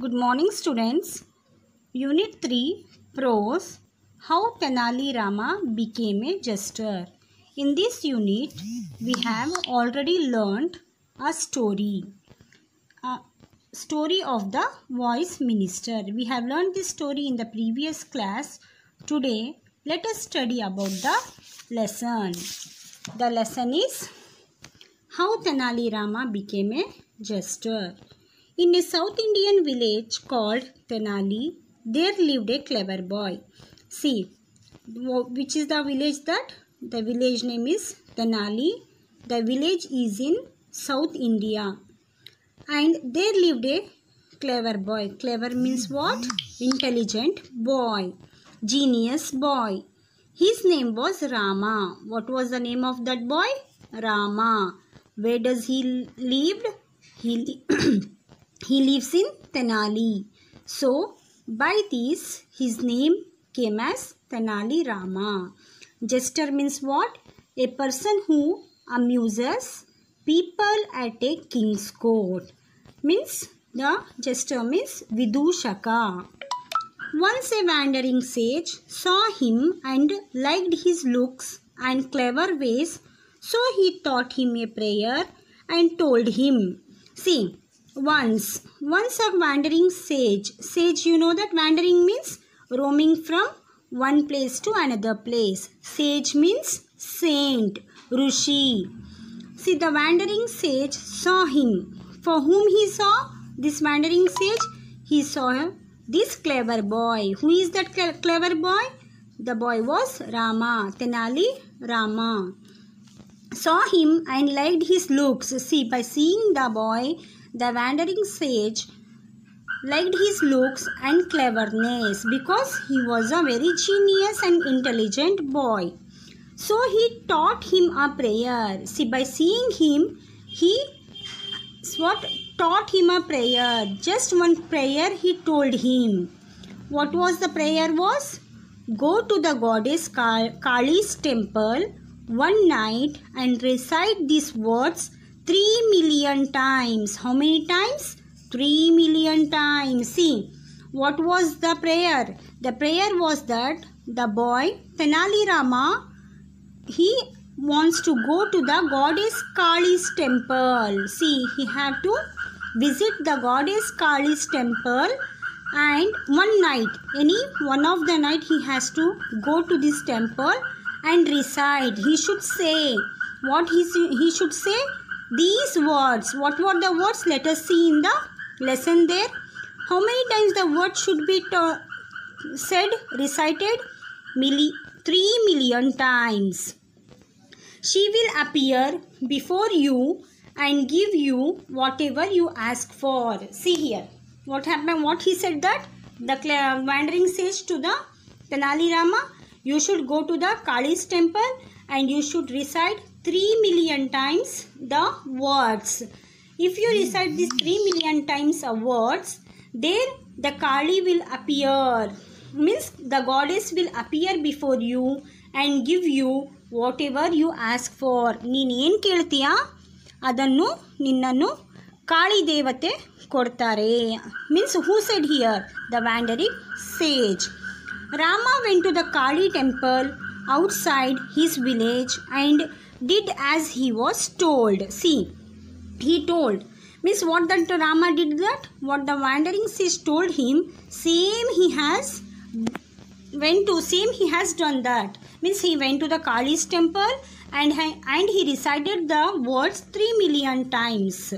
Good morning, students. Unit 3 Prose How Tenali Rama Became a Jester. In this unit, we have already learned a story. A story of the voice minister. We have learned this story in the previous class. Today, let us study about the lesson. The lesson is How Tenali Rama Became a Jester. In a South Indian village called Tenali, there lived a clever boy. See, which is the village that? The village name is Tenali. The village is in South India. And there lived a clever boy. Clever means what? Intelligent boy. Genius boy. His name was Rama. What was the name of that boy? Rama. Where does he lived? He he lives in Tenali. So by this his name came as Tenali Rama. Jester means what? A person who amuses people at a king's court. Means the jester means Vidushaka. Once a wandering sage saw him and liked his looks and clever ways, so he taught him a prayer and told him, See, once, once a wandering sage, sage you know that wandering means roaming from one place to another place. Sage means saint, Rishi. See, the wandering sage saw him. For whom he saw this wandering sage? He saw him. this clever boy. Who is that clever boy? The boy was Rama, Tenali Rama. Saw him and liked his looks. See, by seeing the boy, the wandering sage liked his looks and cleverness because he was a very genius and intelligent boy. So he taught him a prayer. See, by seeing him, he what taught him a prayer. Just one prayer he told him. What was the prayer was? Go to the goddess Kali's temple one night and recite these words three million times. How many times? Three million times. See, what was the prayer? The prayer was that the boy Tenali Rama he wants to go to the goddess Kali's temple. See, he had to visit the goddess Kali's temple and one night, any one of the night he has to go to this temple and recite. He should say what he, he should say these words. What were the words? Let us see in the lesson there. How many times the word should be said, recited? Milli- 3 million times. She will appear before you and give you whatever you ask for. See here. What happened? What he said that? The wandering sage to the Tenali Rama, you should go to the Kali's temple and you should recite 3 million times the words. If you recite these 3 million times of words, there the Kali will appear. Means the goddess will appear before you and give you what you ask for ನೀನು ಏನು ಕೇಳ್ತೀಯಾ ಅದನ್ನು ನಿನ್ನನ್ನು ಕಾಳಿ ದೇವತೆ ಕೊಡ್ತಾರೆ means who shed here the ವ್ಯಾಂಡರಿಂಗ್ ಸೇಜ್ Rama went to the Kali temple outside his village and did as he was told. See, he told. Means what that Rama did that? What the wandering sage told him, same he has went to, same he has done that. Means he went to the Kali's temple and, and he recited the words 3 million times.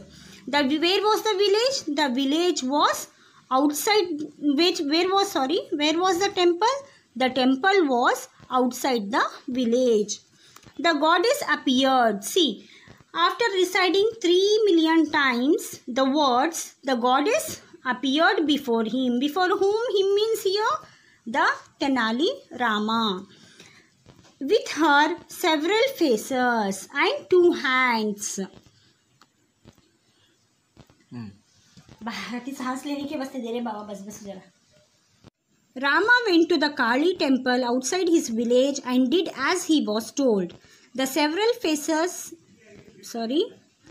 The, where was the village? The village was outside, which, where was, sorry, where was the temple? The temple was outside the village the goddess appeared see after reciting 3 million times the words, the goddess appeared before him. Before whom he means here? The Tenali Rama. With her several faces and two hands. बाहर सांस लेने के वास्ते दे रहे बाबा बस बस जरा Rama went to the Kali temple outside his village and did as he was told. The several faces sorry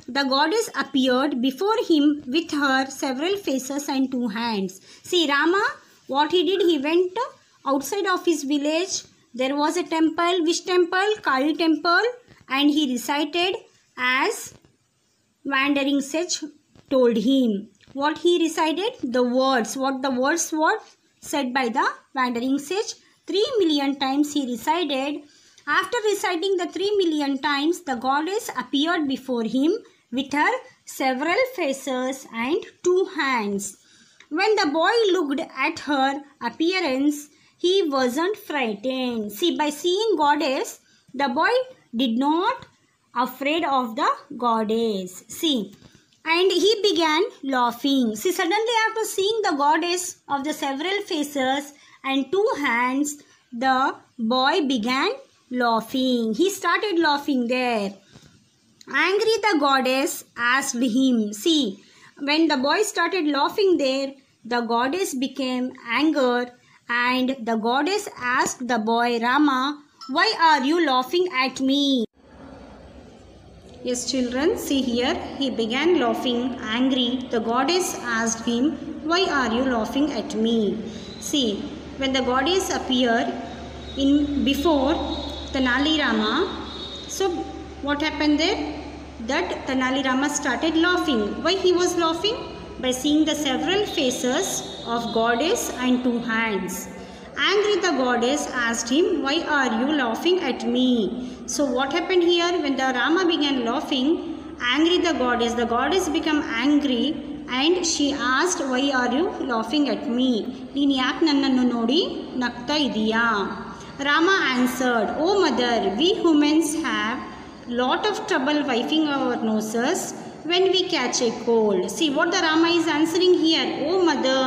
the goddess appeared before him with her several faces and two hands. See, Rama, what he did, he went outside of his village. There was a temple. Which temple? Kali temple. And he recited as wandering sage told him. What he recited? The words. What the words were said by the wandering sage. Three million times he recited. After reciting the three million times, the goddess appeared before him with her several faces and two hands. When the boy looked at her appearance, he wasn't frightened. See, by seeing goddess, the boy did not afraid of the goddess. See, and he began laughing. See, suddenly after seeing the goddess of the several faces and two hands, the boy began laughing. He started laughing there. Angry, the goddess asked him. See, when the boy started laughing there, the goddess became angry and the goddess asked the boy Rama, Why are you laughing at me? Yes, children, see here, he began laughing, angry. The goddess asked him, Why are you laughing at me? See, when the goddess appeared in before Tenali Rama, so what happened there? That Tenali Rama started laughing. Why he was laughing? By seeing the several faces of goddess and two hands Angry the goddess asked him, Why are you laughing at me? So what happened here? When the Rama began laughing, angry the goddess, the goddess became angry and she asked, Why are you laughing at me? ನೀನು ಯಾಕೆ ನನ್ನನ್ನು ನೋಡಿ ನಗ್ತಾ ಇದೀಯಾ Rama answered, O mother, we humans have lot of trouble wiping our noses when we catch a cold. See what the Rama is answering here. O mother,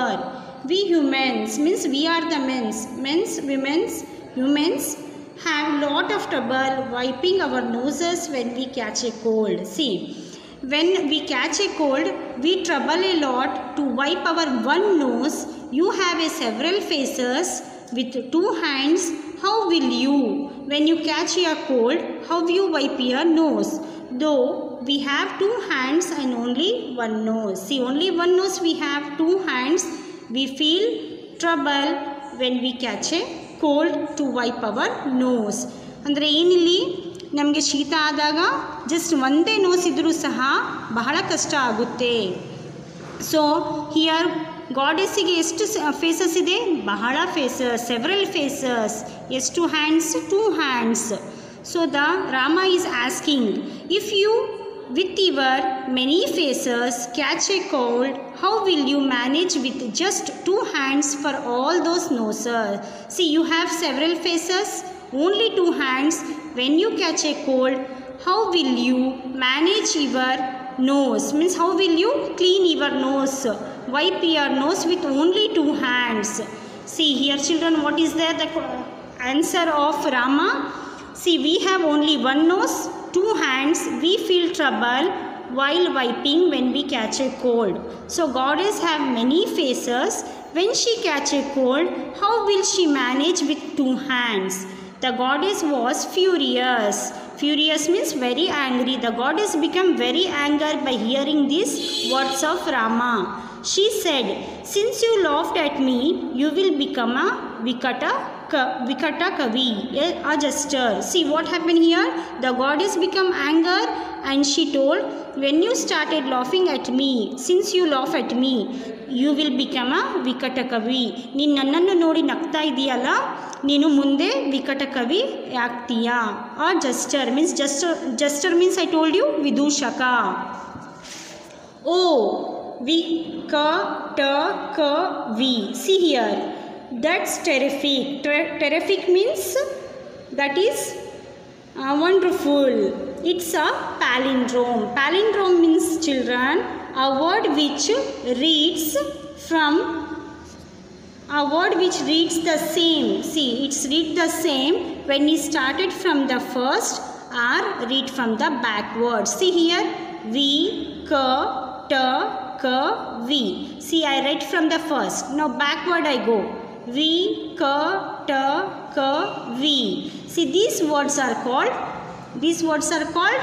we humans, means we are the men's, men's, women's, humans have a lot of trouble wiping our noses when we catch a cold. See, when we catch a cold, we trouble a lot to wipe our one nose. You have a several faces with two hands. How will you, when you catch your cold, how you wipe your nose? Though we have two hands and only one nose. See, only one nose we have two hands. We feel trouble when we catch a cold to wipe our nose. ಅಂದರೆ ಏನಿಲ್ಲಿ? ನಮಗೆ ಶೀತ ಆದಾಗ just ಒಂದೇ nose ಇದ್ದರೂ ಸಹ ಬಹಳ ಕಷ್ಟ ಆಗುತ್ತೆ. ಸೊ ಹಿಯರ್ ಗಾಡೆಸ್ಸಿಗೆ ಎಷ್ಟು ಫೇಸಸ್ ಇದೆ? ಬಹಳ ಫೇಸಸ್ ಸೆವೆರಲ್ ಫೇಸಸ್ ಎಷ್ಟು hands two hands so the Rama is asking if you with your many faces catch a cold. How will you manage with just two hands for all those noses? See you have several faces only two hands. When you catch a cold how will you manage your nose? Means how will you clean your nose? Wipe your nose with only two hands. See here children what is there? The answer of rama. See we have only one nose two hands we feel trouble while wiping when we catch a cold. So goddess have many faces. When she catch a cold how will she manage with two hands? The goddess was furious. Furious means very angry. The goddess became very angry by hearing these words of rama. She said since you laughed at me you will become a vikata Vikata Kavi, a jester. See what happened here? The goddess become anger and she told, when you started laughing at me, since you laugh at me, you will become a Vikata Kavi. ನೀನು ನನ್ನನ್ನು ನೋಡಿ ನಗ್ತಾ ಇದೆಯಲ್ಲ ನೀನು ಮುಂದೆ ವಿಕಟ ಕವಿ ಆಗ್ತೀಯಾ ಆ jester means jester jester means I told you ವಿದೂಷಕ ಓ ವಿ ಕ ಟ ಕ ವಿ see here that's terrific. Ter- terrific means that is uh, wonderful. It's a palindrome. Palindrome means children a word which reads from a word which reads the same. See it's read the same when we started from the first or read from the backward see here v k t k v. See i read from the first. Now backward i go V, K, T, K, V. See these words are called, these words are called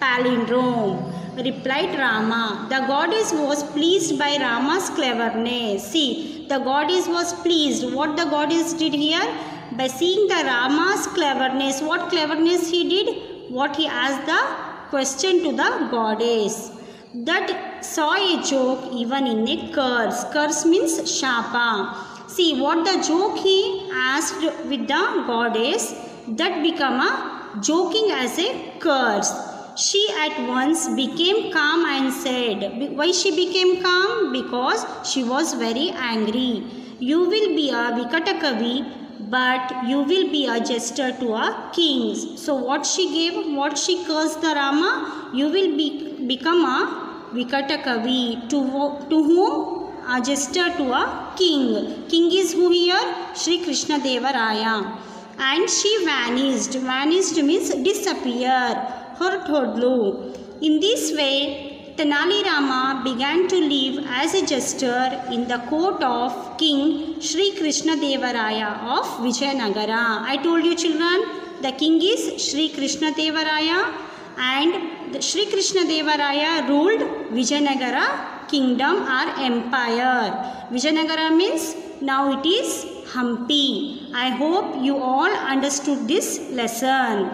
palindrome. replied Rama. The goddess was pleased by Rama's cleverness. See, the goddess was pleased. What the goddess did here? By seeing the Rama's cleverness. What cleverness he did? What he asked the question to the goddess. That saw a joke even in a curse. Curse means shapa. See what the joke he asked with the goddess that become a joking as a curse. She at once became calm and said, Why she became calm? Because she was very angry. You will be a Vikatakavi, but you will be a jester to a king. So what she gave, what she cursed the Rama, you will be, become a Vikatakavi. To, to whom? A jester to a king. King is who here? Sri Krishna Deva Raya. And she vanished. Vanished means disappear her In this way, Tenali Rama began to live as a jester in the court of King Sri Krishna Devaraya of Vijayanagara. I told you children, the king is Sri Krishna Devaraya and Sri Krishna Devaraya ruled Vijayanagara kingdom or empire. Vijayanagara means now it is Hampi. I hope you all understood this lesson.